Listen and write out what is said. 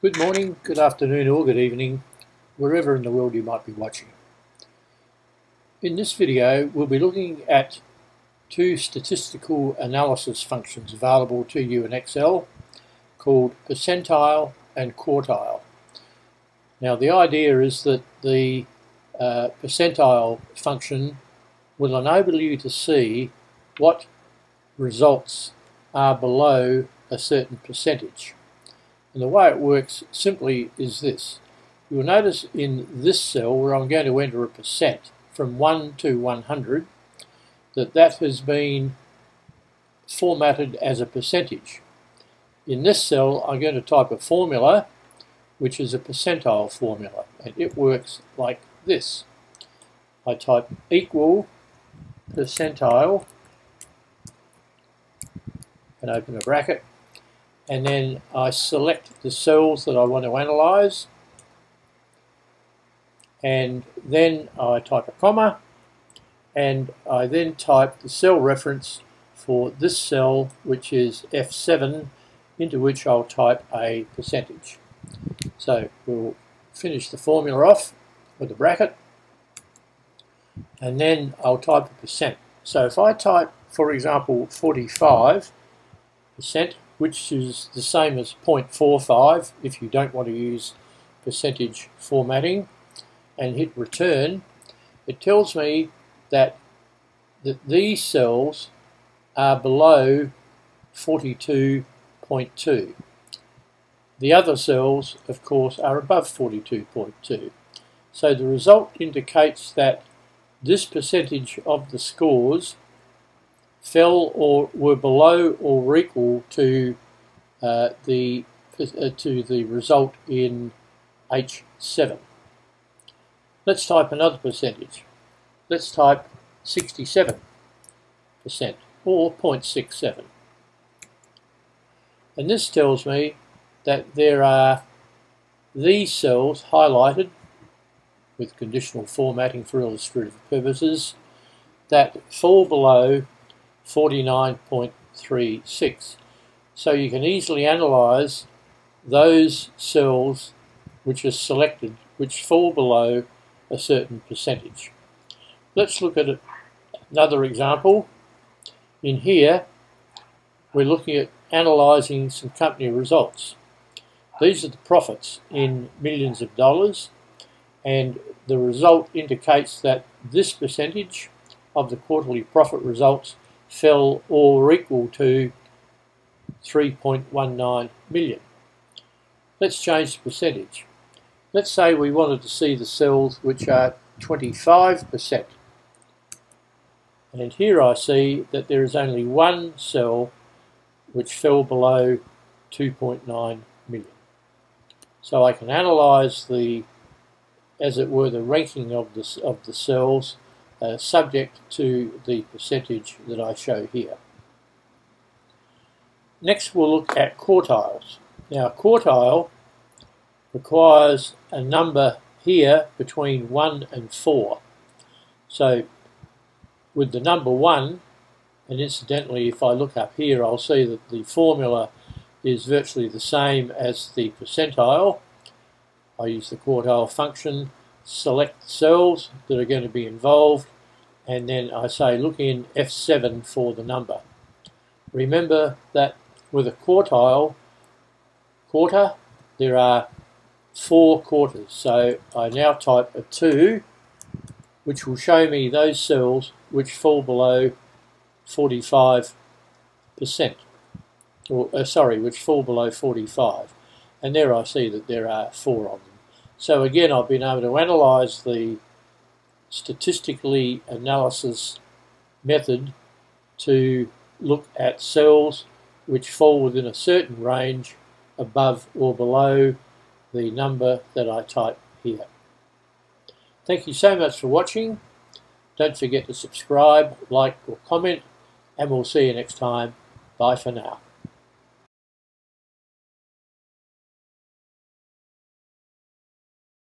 Good morning, good afternoon, or good evening, wherever in the world you might be watching. In this video, we'll be looking at two statistical analysis functions available to you in Excel called percentile and quartile. Now the idea is that the uh, percentile function will enable you to see what results are below a certain percentage. And the way it works simply is this. You'll notice in this cell where I'm going to enter a percent from 1 to 100 that that has been formatted as a percentage. In this cell I'm going to type a formula which is a percentile formula and it works like this. I type equal percentile and open a bracket and then I select the cells that I want to analyze and then I type a comma and I then type the cell reference for this cell which is F7 into which I'll type a percentage. So we'll finish the formula off with a bracket and then I'll type a percent. So if I type for example 45 percent which is the same as 0.45 if you don't want to use percentage formatting and hit return, it tells me that, that these cells are below 42.2. The other cells, of course, are above 42.2. So the result indicates that this percentage of the scores fell or were below or equal to uh, the uh, to the result in H7. Let's type another percentage. Let's type 67% or 0.67. And this tells me that there are these cells highlighted with conditional formatting for illustrative purposes that fall below 49.36. So you can easily analyze those cells which are selected which fall below a certain percentage. Let's look at another example. In here, we're looking at analysing some company results. These are the profits in millions of dollars, and the result indicates that this percentage of the quarterly profit results fell or equal to 3.19 million. Let's change the percentage. Let's say we wanted to see the cells which are 25%. And here I see that there is only one cell which fell below 2.9 million. So I can analyse the, as it were, the ranking of the, of the cells uh, subject to the percentage that I show here. Next we'll look at quartiles. Now quartile requires a number here between 1 and 4. So with the number 1, and incidentally if I look up here I'll see that the formula is virtually the same as the percentile. I use the quartile function select cells that are going to be involved and then I say look in F7 for the number. Remember that with a quartile quarter there are four quarters so I now type a 2 which will show me those cells which fall below 45 percent or uh, sorry which fall below 45 and there I see that there are four of them so again, I've been able to analyse the statistically analysis method to look at cells which fall within a certain range above or below the number that I type here. Thank you so much for watching. Don't forget to subscribe, like or comment, and we'll see you next time. Bye for now.